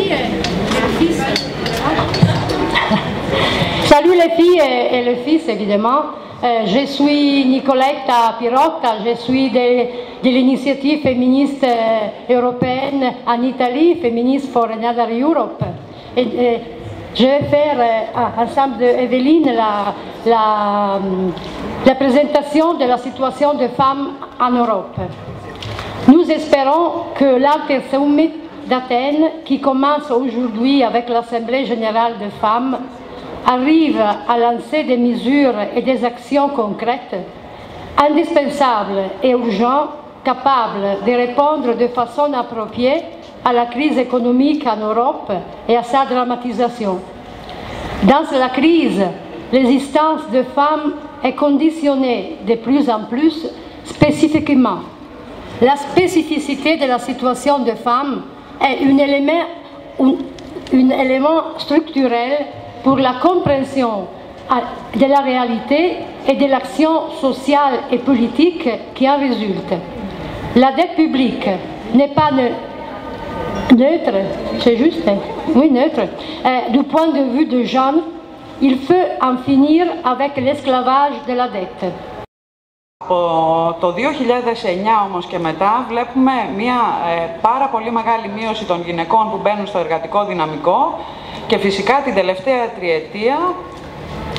les fils. Salut les filles et, et les fils, évidemment. Euh, je suis Nicoletta Pirotta, je suis de, l'initiative féministe euh, européenne en Italie, Feminist for Another Europe. Je vais faire euh, ensemble d'Evelyne la, la présentation de la situation des femmes en Europe. Nous espérons que l'Alter Summit d'Athènes, qui commence aujourd'hui avec l'Assemblée générale des femmes, arrive à lancer des mesures et des actions concrètes, indispensables et urgentes, capables de répondre de façon appropriée à la crise économique en Europe et à sa dramatisation. Dans la crise, l'existence des femmes est conditionnée de plus en plus spécifiquement. La spécificité de la situation des femmes est un élément, un, élément structurel pour la compréhension de la réalité et de l'action sociale et politique qui en résulte. La dette publique n'est pas neutre, c'est juste, oui, neutre, euh, du point de vue de genre, il faut en finir avec l'esclavage de la dette. Από το 2009 όμως και μετά βλέπουμε μια ε, πάρα πολύ μεγάλη μείωση των γυναικών που μπαίνουν στο εργατικό δυναμικό και φυσικά την τελευταία τριετία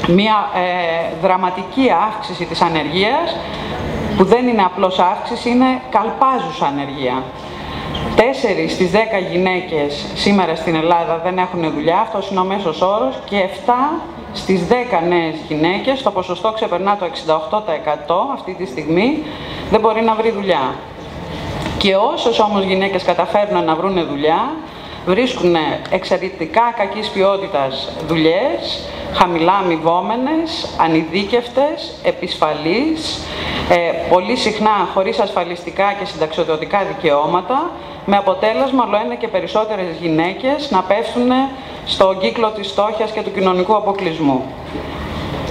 μια ε, δραματική αύξηση της ανεργίας που δεν είναι απλώς αύξηση, είναι καλπάζουσα ανεργία. Τέσσερις στις 10 γυναίκες σήμερα στην Ελλάδα δεν έχουν δουλειά, αυτός είναι ο μέσος όρος. Και 7 στις 10 νέες γυναίκες, το ποσοστό ξεπερνά το 68% αυτή τη στιγμή, δεν μπορεί να βρει δουλειά. Και όσες όμως γυναίκες καταφέρνουν να βρουν δουλειά, βρίσκουν εξαιρετικά κακής ποιότητας δουλειές, χαμηλά αμοιβόμενες, ανειδίκευτες, επισφαλείς, ε, πολύ συχνά χωρίς ασφαλιστικά και συνταξιοδοτικά δικαιώματα, με αποτέλεσμα όλο ένα και περισσότερες γυναίκες να πέφτουν στον κύκλο της στόχιας και του κοινωνικού αποκλεισμού.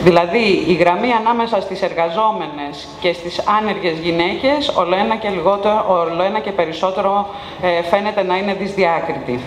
Δηλαδή, η γραμμή ανάμεσα στις εργαζόμενες και στις άνεργες γυναίκες όλο ένα και, λιγότερο, όλο ένα και περισσότερο ε, φαίνεται να είναι δυσδιάκριτη.